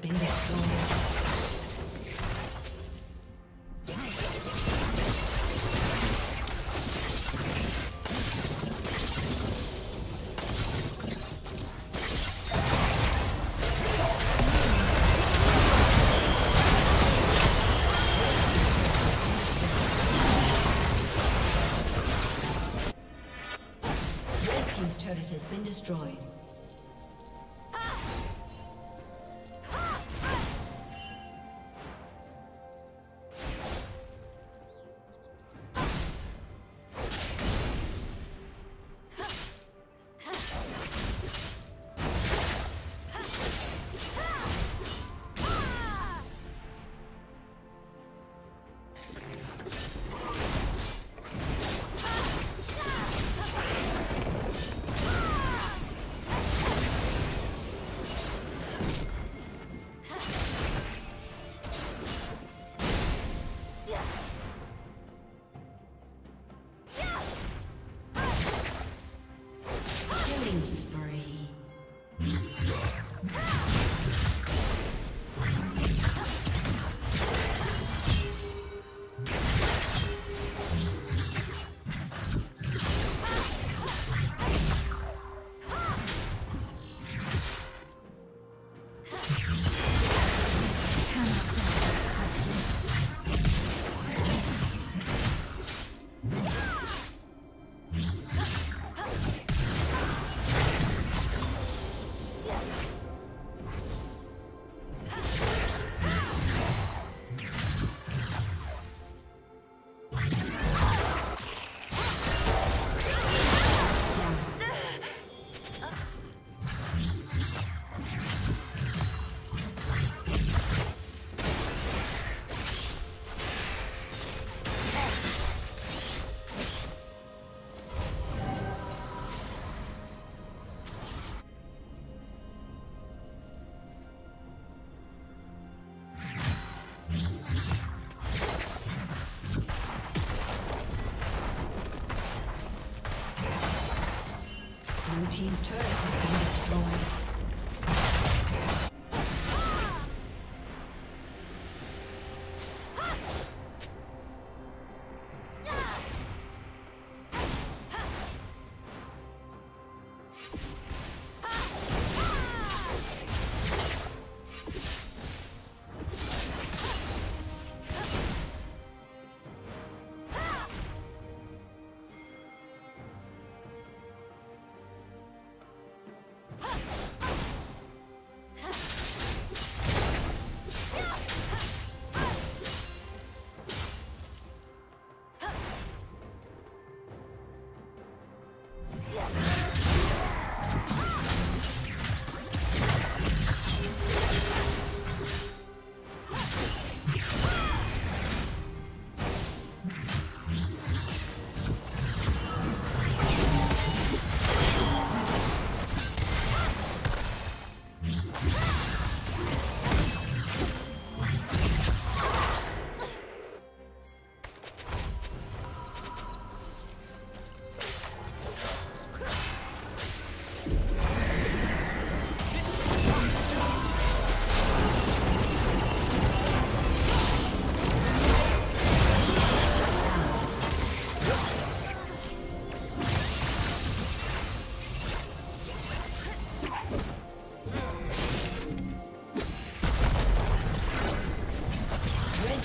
Destroyed. Team's turret